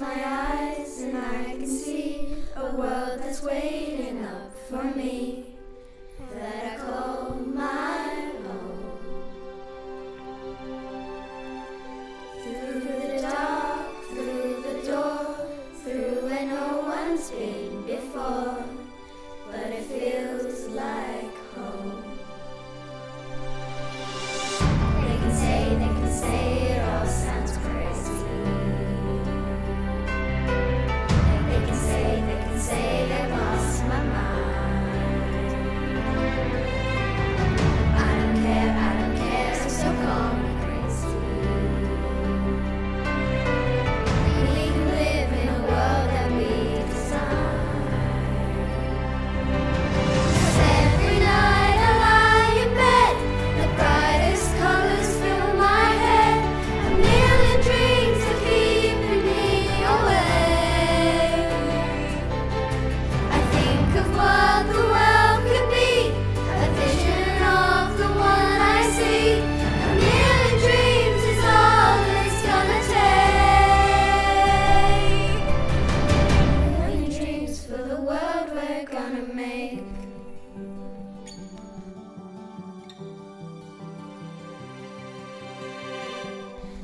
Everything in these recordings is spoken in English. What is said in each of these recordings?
my eyes and I can see a world that's waiting up for me. gonna make.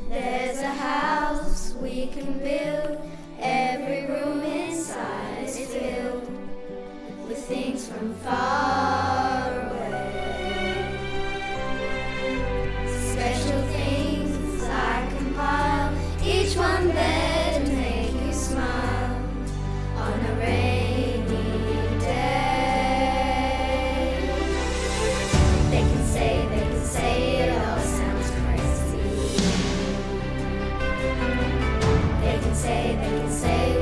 There's a house we can build. Every room inside is filled With things from far can say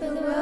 the world.